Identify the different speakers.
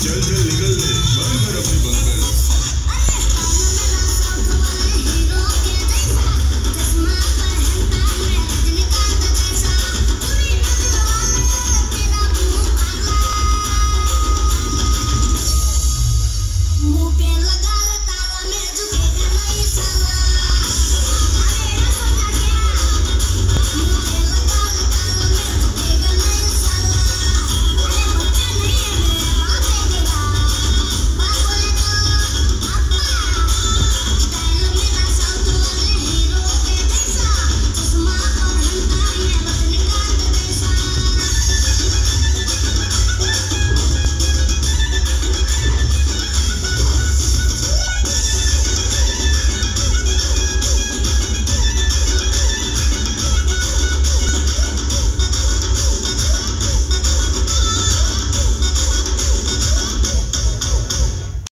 Speaker 1: Chalde, legal, mándalo,